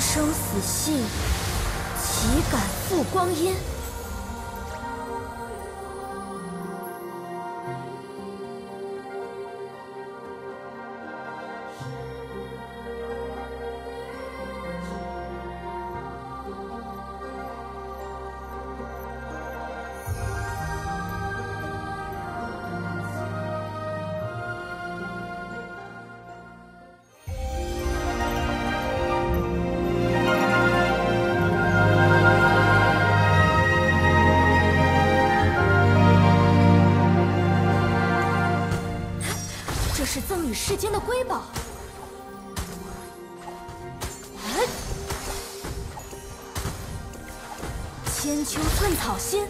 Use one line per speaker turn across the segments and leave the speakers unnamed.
生死信，岂敢负光阴？世间的瑰宝。哎，千秋寸草心，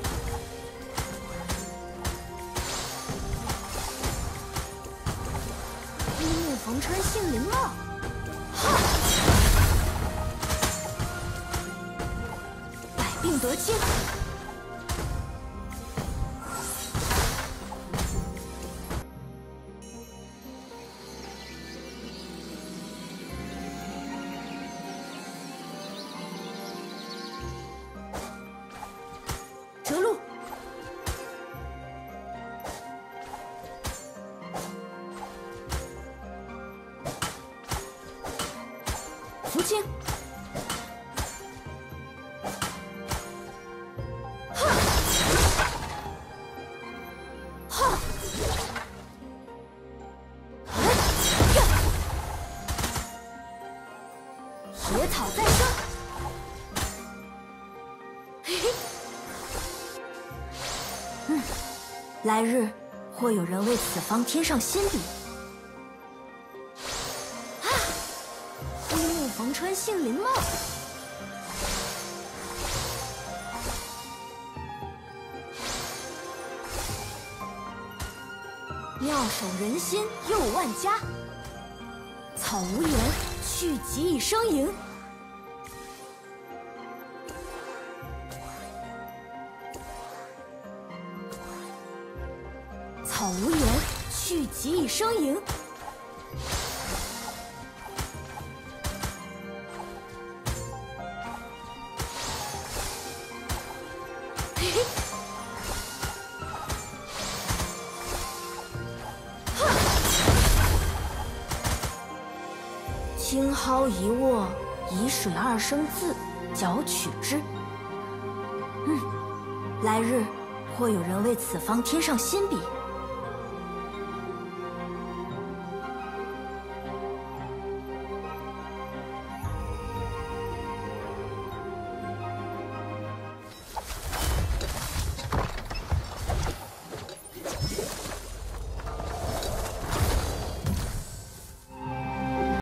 一木逢春杏林茂，哈，百病得清。福清，哈，哈，哎呀，野草再生，嘿嘿。嗯，来日或有人为此方添上新笔。逢春杏林梦，妙手仁心佑万家。草无言，去疾以生盈。草无言，去疾以生盈。青蒿一握，以水二生字，绞取之。嗯，来日或有人为此方添上新笔。